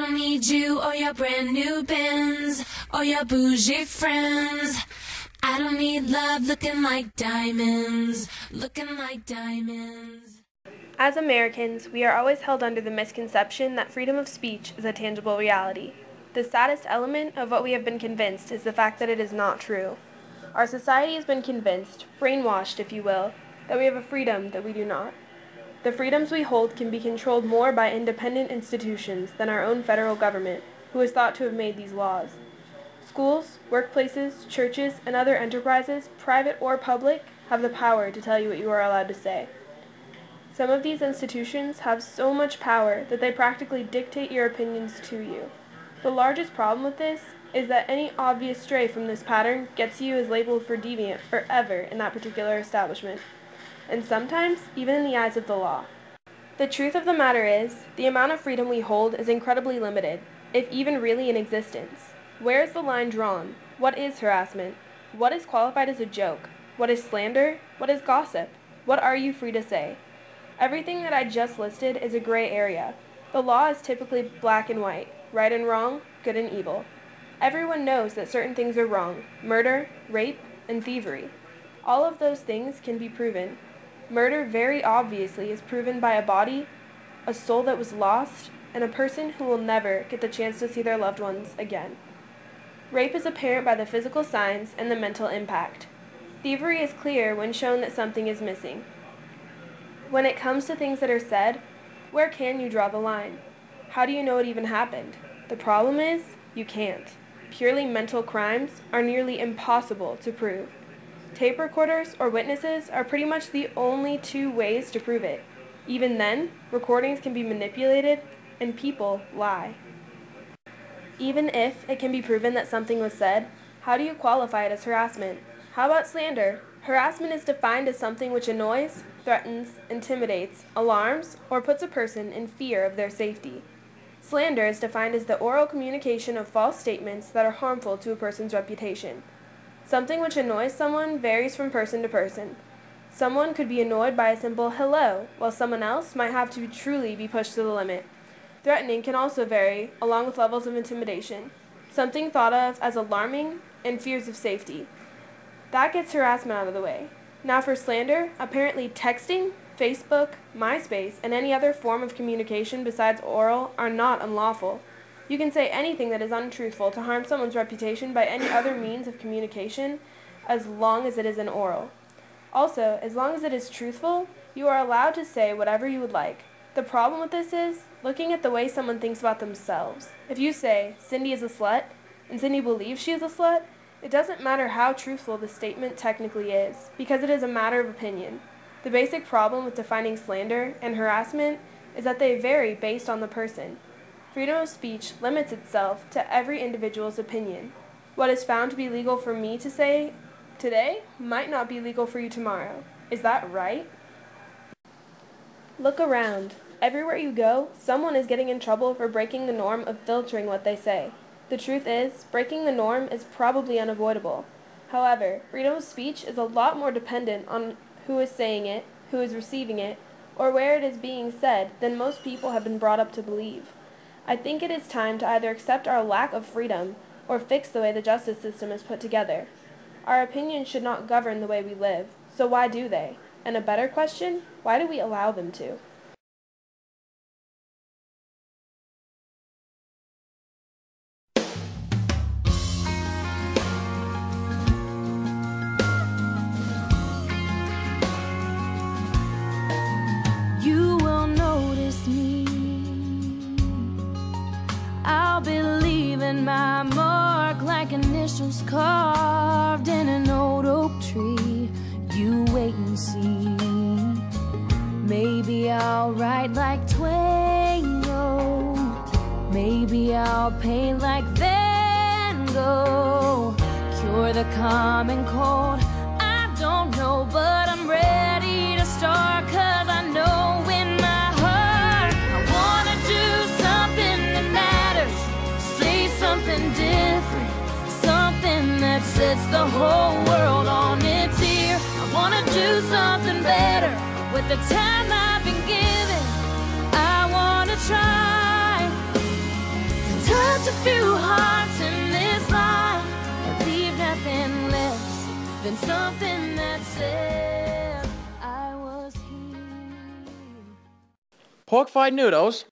don't need you or your brand new Benz or your bougie friends. I don't need love looking like diamonds, looking like diamonds. As Americans, we are always held under the misconception that freedom of speech is a tangible reality. The saddest element of what we have been convinced is the fact that it is not true. Our society has been convinced, brainwashed if you will, that we have a freedom that we do not. The freedoms we hold can be controlled more by independent institutions than our own federal government, who is thought to have made these laws. Schools, workplaces, churches, and other enterprises, private or public, have the power to tell you what you are allowed to say. Some of these institutions have so much power that they practically dictate your opinions to you. The largest problem with this is that any obvious stray from this pattern gets you as labeled for deviant forever in that particular establishment, and sometimes even in the eyes of the law. The truth of the matter is, the amount of freedom we hold is incredibly limited, if even really in existence. Where is the line drawn? What is harassment? What is qualified as a joke? What is slander? What is gossip? What are you free to say? Everything that I just listed is a gray area. The law is typically black and white, right and wrong, good and evil. Everyone knows that certain things are wrong murder, rape, and thievery. All of those things can be proven. Murder, very obviously, is proven by a body, a soul that was lost, and a person who will never get the chance to see their loved ones again. Rape is apparent by the physical signs and the mental impact. Thievery is clear when shown that something is missing. When it comes to things that are said, where can you draw the line? How do you know it even happened? The problem is, you can't. Purely mental crimes are nearly impossible to prove. Tape recorders or witnesses are pretty much the only two ways to prove it. Even then, recordings can be manipulated and people lie. Even if it can be proven that something was said, how do you qualify it as harassment? How about slander? Harassment is defined as something which annoys, threatens, intimidates, alarms, or puts a person in fear of their safety. Slander is defined as the oral communication of false statements that are harmful to a person's reputation. Something which annoys someone varies from person to person. Someone could be annoyed by a simple hello, while someone else might have to truly be pushed to the limit. Threatening can also vary, along with levels of intimidation. Something thought of as alarming and fears of safety. That gets harassment out of the way. Now for slander, apparently texting, Facebook, MySpace, and any other form of communication besides oral are not unlawful. You can say anything that is untruthful to harm someone's reputation by any other means of communication as long as it is an oral. Also, as long as it is truthful, you are allowed to say whatever you would like. The problem with this is looking at the way someone thinks about themselves. If you say, Cindy is a slut, and Cindy believes she is a slut, it doesn't matter how truthful the statement technically is, because it is a matter of opinion. The basic problem with defining slander and harassment is that they vary based on the person. Freedom of speech limits itself to every individual's opinion. What is found to be legal for me to say today might not be legal for you tomorrow. Is that right? Look around. Everywhere you go, someone is getting in trouble for breaking the norm of filtering what they say. The truth is, breaking the norm is probably unavoidable. However, freedom of speech is a lot more dependent on who is saying it, who is receiving it, or where it is being said than most people have been brought up to believe. I think it is time to either accept our lack of freedom or fix the way the justice system is put together. Our opinions should not govern the way we live, so why do they? And a better question, why do we allow them to? My mark like initials carved in an old oak tree. You wait and see. Maybe I'll write like wrote. Maybe I'll paint like Van Gogh. Cure the common cold. I don't know, but I'm ready to start. Cause whole world on its ear. I wanna do something better with the time I've been given. I wanna try. touch a few hearts in this life, leave nothing less than something that says I was here. Pork fried noodles?